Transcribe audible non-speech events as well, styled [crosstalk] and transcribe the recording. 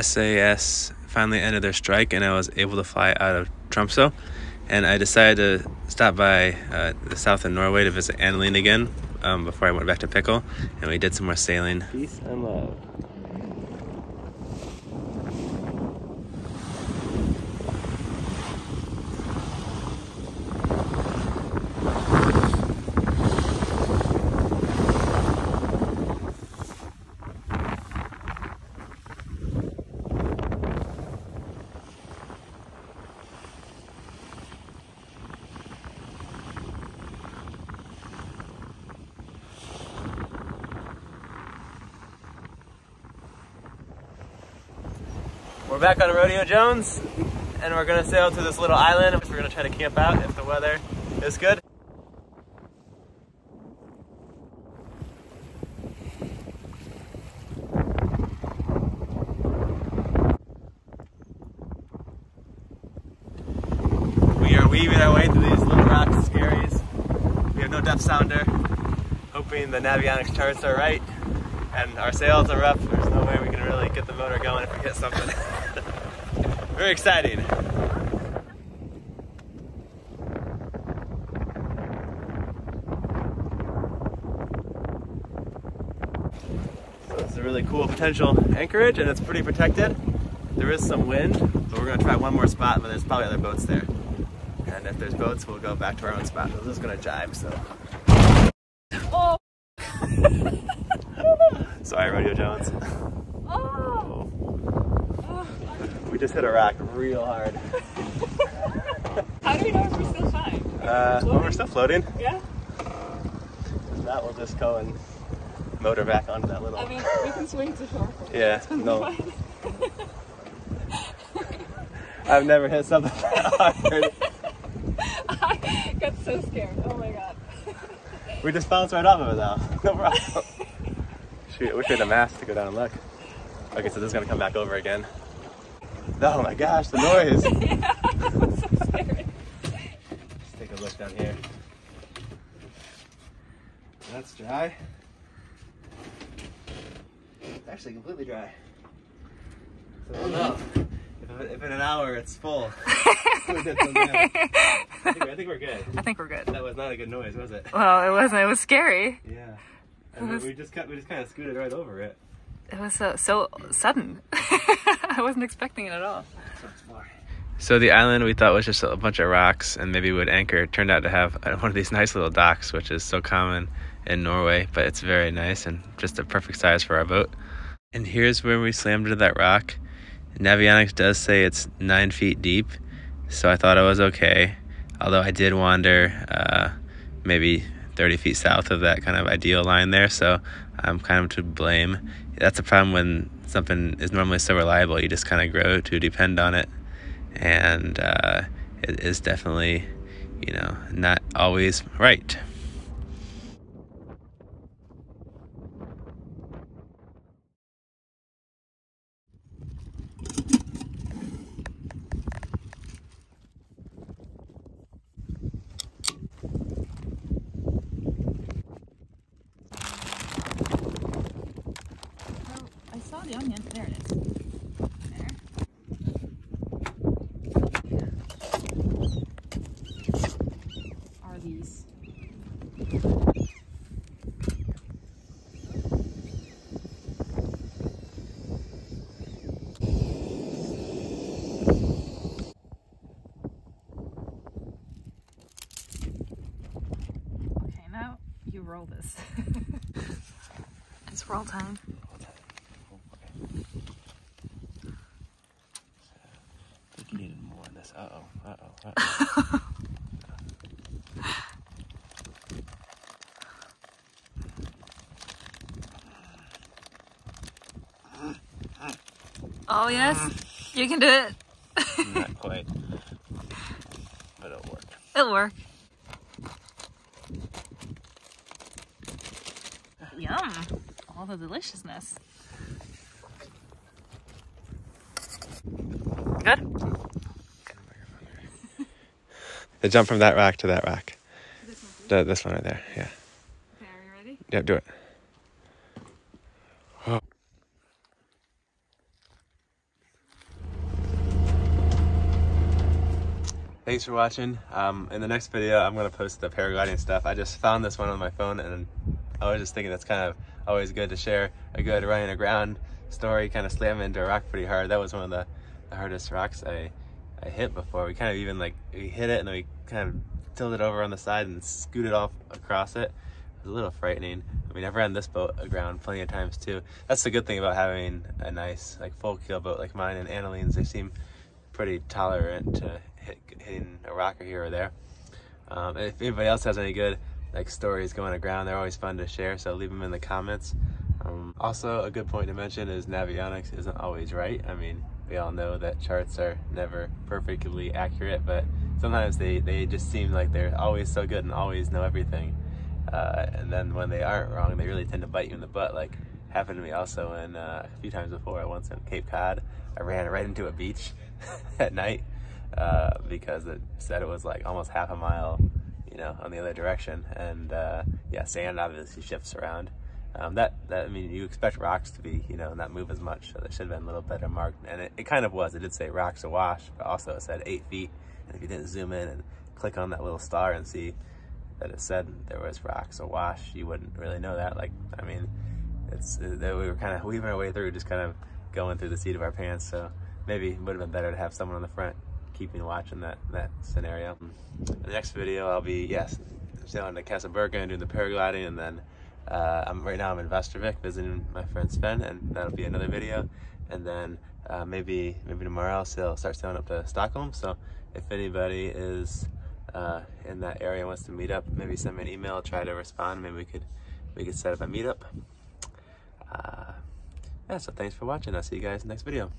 SAS finally ended their strike and I was able to fly out of Tromsø. And I decided to stop by uh, the south of Norway to visit Annalene again um, before I went back to Pickle. And we did some more sailing. Peace and love. We're back on Rodeo Jones, and we're gonna sail to this little island. We're gonna try to camp out if the weather is good. We are weaving our way through these little rock skerries. We have no depth sounder, hoping the Navionics charts are right and our sails are up. There's no way we can really get the motor going if we hit something. [laughs] Very exciting. So it's a really cool potential anchorage and it's pretty protected. There is some wind, but we're gonna try one more spot, but there's probably other boats there. And if there's boats, we'll go back to our own spot. This is gonna jibe, so. Oh. [laughs] Sorry, Rodeo Jones. Oh. We just hit a rock real hard. [laughs] How do we know if we're still fine? Uh, well, we're still floating. Yeah. That will just go and motor back onto that little. I mean, we can swing to shore. yeah, no. [laughs] I've never hit something that hard. [laughs] I got so scared. Oh my god. We just bounced right off of it though. No problem. Shoot, I wish we had a mask to go down and look. Okay, so this is gonna come back over again. Oh my gosh, the noise. [laughs] yeah, I was so. Let's take a look down here. That's dry. It's actually completely dry. So I don't know. If, if in an hour it's full. we did some damage. I, think, I think we're good. I think we're good. That was not a good noise, was it? Well, it wasn't. It was scary. Yeah. And we- we just we just kind of scooted right over it. It was so, so sudden. [laughs] I wasn't expecting it at all. So the island we thought was just a bunch of rocks and maybe would anchor turned out to have uh, one of these nice little docks, which is so common in Norway, but it's very nice and just a perfect size for our boat. And here's where we slammed into that rock. Navionics does say it's nine feet deep, so I thought it was okay. Although I did wander uh, maybe 30 feet south of that kind of ideal line there, so I'm kind of to blame. That's a problem when something is normally so reliable, you just kind of grow to depend on it and uh, it is definitely, you know, not always right. Oh, I saw the onion. There it is. There. Are these? Okay, now you roll this. [laughs] it's roll time. I think you needed more in this. Uh oh. Uh oh. Uh oh. Oh yes, you can do it. [laughs] Not quite. But it'll work. It'll work. Yum! All the deliciousness. Good. They jump from that rack to that rack. This one, the, this one right there, yeah. Okay, are you ready? Yeah, do it. Thanks for watching. Um, in the next video, I'm going to post the paragliding stuff. I just found this one on my phone, and I was just thinking that's kind of always good to share a good running aground story. Kind of slam into a rock pretty hard. That was one of the, the hardest rocks I I hit before. We kind of even like, we hit it and then we kind of tilted it over on the side and scooted off across it. It was a little frightening. I mean, I've ran this boat aground plenty of times too. That's the good thing about having a nice like full keel boat like mine and Annalene's. They seem pretty tolerant to hit, hitting a rocker here or there. Um, if anybody else has any good like stories going aground, they're always fun to share. So leave them in the comments. Um, also, a good point to mention is Navionics isn't always right. I mean, we all know that charts are never perfectly accurate, but sometimes they, they just seem like they're always so good and always know everything. Uh, and then when they aren't wrong, they really tend to bite you in the butt. Like happened to me also in uh, a few times before. I once in Cape Cod, I ran right into a beach [laughs] at night uh, because it said it was like almost half a mile, you know, on the other direction. And uh, yeah, sand obviously shifts around. Um, that, that, I mean, you expect rocks to be, you know, not move as much, so they should have been a little better marked. And it, it kind of was. It did say rocks awash, but also it said eight feet. And if you didn't zoom in and click on that little star and see that it said there was rocks awash, you wouldn't really know that. Like, I mean, it's, uh, we were kind of weaving our way through, just kind of going through the seat of our pants. So maybe it would have been better to have someone on the front keeping watch in that, that scenario. In the next video, I'll be, yes, sailing to Casa and doing the paragliding and then uh, I'm right now I'm in Västervik visiting my friend Sven, and that'll be another video. And then uh, maybe maybe tomorrow I'll sail, start sailing up to Stockholm. So if anybody is uh, in that area wants to meet up, maybe send me an email. Try to respond. Maybe we could we could set up a meetup. Uh, yeah. So thanks for watching. I'll see you guys next video.